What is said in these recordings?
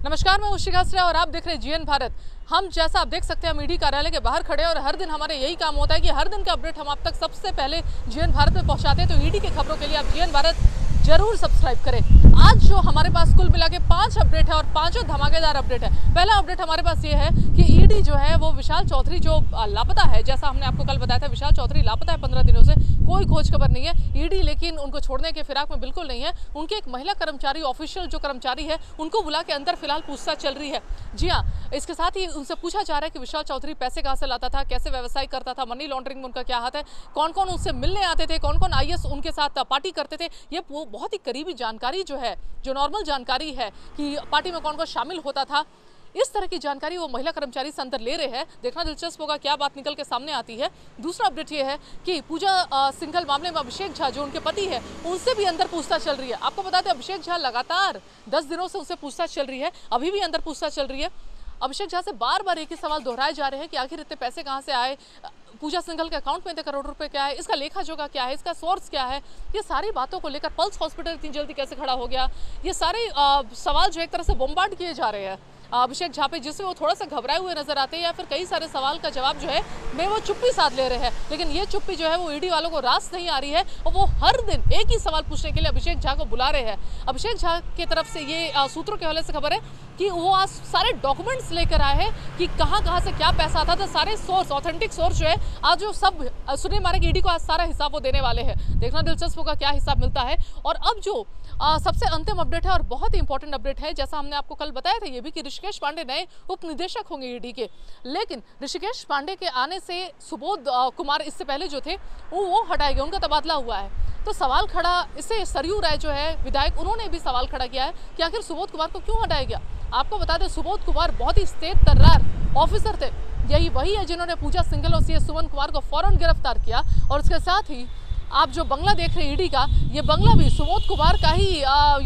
नमस्कार, मैं उशी गास्त्रा और आप देख रहे हैं जीएन भारत। हम जैसा आप देख सकते हैं, हम ईडी कार्यालय के बाहर खड़े हैं और हर दिन हमारे यही काम होता है कि हर दिन का अपडेट हम आप तक सबसे पहले जीएन भारत में पहुंचाते हैं। तो ईडी की खबरों के लिए आप जीएन भारत ज़रूर सब्सक्राइब करें। आज जो हमारे पास कुल मिला के पाँच अपडेट है और पाँचों धमाकेदार अपडेट है। पहला अपडेट हमारे पास ये है कि ईडी जो है, वो विशाल चौधरी जो लापता है, जैसा हमने आपको कल बताया था, विशाल चौधरी लापता है पंद्रह दिनों से। कोई खोज खबर नहीं है। ईडी लेकिन उनको छोड़ने के फिराक में बिल्कुल नहीं है। उनके एक महिला कर्मचारी ऑफिशियल जो कर्मचारी है, उनको बुला के अंदर फ़िलहाल पूछताछ चल रही है। जी हाँ इसके साथ ही उनसे पूछा जा रहा है कि विशाल चौधरी पैसे कहाँ से लाता था, कैसे व्यवसाय करता था मनी लॉन्ड्रिंग में उनका क्या हाथ है कौन कौन उनसे मिलने आते थे कौन कौन आई उनके साथ पार्टी करते थे, ये वो बहुत ही करीबी जानकारी जो है, जो नॉर्मल जानकारी है कि पार्टी में कौन कौन शामिल होता था। इस तरह की जानकारी वो महिला कर्मचारी से अंदर ले रहे हैं। देखना दिलचस्प होगा क्या बात निकल के सामने आती है। दूसरा अपडेट ये है कि पूजा सिंघल मामले में अभिषेक झा, जो उनके पति है, उनसे भी अंदर पूछताछ चल रही है। आपको बता दें, अभिषेक झा लगातार दस दिनों से उनसे पूछताछ चल रही है, अभी भी अंदर पूछताछ चल रही है। अभिषेक झा से बार बार एक ही सवाल दोहराए जा रहे हैं कि आखिर इतने पैसे कहाँ से आए? पूजा सिंघल के अकाउंट में इतने करोड़ रुपए क्या है? इसका लेखा जोखा क्या है? इसका सोर्स क्या है? ये सारी बातों को लेकर पल्स हॉस्पिटल इतनी जल्दी कैसे खड़ा हो गया? ये सारे अ, सवाल जो एक तरह से बोम्बार्ड किए जा रहे हैं। अभिषेक झा पे जिससे वो थोड़ा सा घबराए हुए नज़र आते हैं या फिर कई सारे सवाल का जवाब जो है मैं वो चुप्पी साथ ले रहे हैं। लेकिन ये चुप्पी जो है वो ईडी वालों को रास नहीं आ रही है और वो हर दिन एक ही सवाल पूछने के लिए अभिषेक झा को बुला रहे हैं। अभिषेक झा की तरफ़ से ये सूत्रों के हवाले से खबर है कि वो आज सारे डॉक्यूमेंट्स लेकर आए हैं कि कहाँ कहाँ से क्या पैसा आता था सारे सोर्स ऑथेंटिक सोर्स जो है आज जो सब सुनील मारे ईडी को आज सारा हिसाब वो देने वाले हैं। देखना दिलचस्प होगा क्या हिसाब मिलता है। और अब जो अ, सबसे अंतिम अपडेट है और बहुत ही इंपॉर्टेंट अपडेट है जैसा हमने आपको कल बताया था ये भी कि ऋषिकेश पांडे नए उप निदेशक होंगे ईडी के। लेकिन ऋषिकेश पांडे के आने से सुबोध कुमार इससे पहले जो थे वो वो हटाए गए उनका तबादला हुआ है। तो सवाल खड़ा इससे सरयू राय जो है विधायक उन्होंने भी सवाल खड़ा किया है कि आखिर सुबोध कुमार को क्यों हटाया गया? आपको बता दें सुबोध कुमार बहुत ही तेज तर्रार ऑफिसर थे। यही वही है जिन्होंने पूजा सिंगल और सी सुमन कुमार को फ़ौरन गिरफ़्तार किया और उसके साथ ही आप जो बंगला देख रहे हैं ईडी का, ये बंगला भी सुबोध कुमार का ही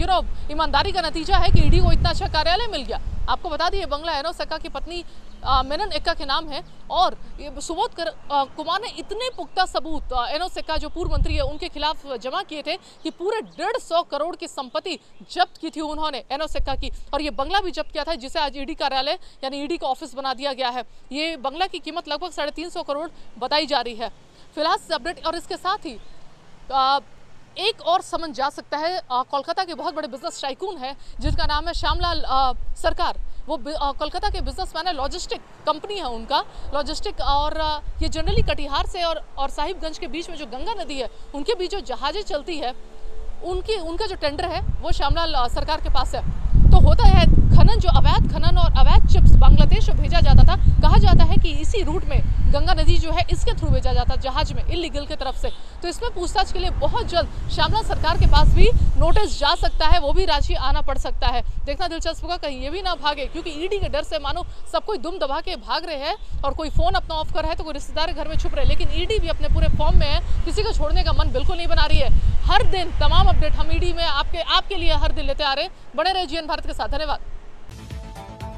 यू नो ईमानदारी का नतीजा है कि ईडी को इतना अच्छा कार्यालय मिल गया। आपको बता दिए बंगला एनो सक्का की पत्नी मेनन एक्का के नाम है। और ये सुबोध कर, कुमार ने इतने पुख्ता सबूत आ, एनो सक्का जो पूर्व मंत्री है उनके खिलाफ जमा किए थे कि पूरे डेढ़ सौ करोड़ की संपत्ति जब्त की थी उन्होंने एनो सक्का की। और ये बंगला भी जब्त किया था जिसे आज ईडी कार्यालय यानी ईडी का ऑफ़िस बना दिया गया है। ये बंगला की कीमत लगभग साढ़े तीन सौ करोड़ बताई जा रही है। फ़िलहाल अपडेट और इसके साथ ही आ, एक और समन जा सकता है कोलकाता के बहुत बड़े बिज़नेस टाइकून है, जिनका नाम है श्यामलाल सरकार। वो कोलकाता के बिजनेसमैन है लॉजिस्टिक कंपनी है उनका। लॉजिस्टिक और ये जनरली कटिहार से और और साहिबगंज के बीच में जो गंगा नदी है, उनके बीच जो जहाज़ें चलती है, उनकी, उनका जो टेंडर है, वो श्यामलाल सरकार के पास है। तो होता है, खनन, जो अवैध खनन में भेजा जाता था। कहा जाता है कि इसी रूट में गंगा नदी जो है, इसके थ्रू भेजा जाता जहाज़ में, इलीगल की तरफ़ से। तो इसमें पूछताछ के लिए बहुत जल्द श्यामलाल सरकार के पास भी नोटिस जा सकता है, वो भी रांची आना पड़ सकता है। देखना दिलचस्प होगा, कहीं ये भी ना भागे, क्योंकि ईडी के डर से मानो सब कोई दुम दबा के भाग रहे हैं और कोई फ़ोन अपना ऑफ़ कर रहा है तो कोई रिश्तेदार घर में छुप रहे लेकिन ईडी भी अपने पूरे फॉर्म में है, किसी को छोड़ने का मन बिल्कुल नहीं बना रही है। हर दिन तमाम अपडेट हम ईडी में आपके आपके लिए हर दिन लेते आ रहे हैं। बने रहे जीएन भारत के साथ। धन्यवाद।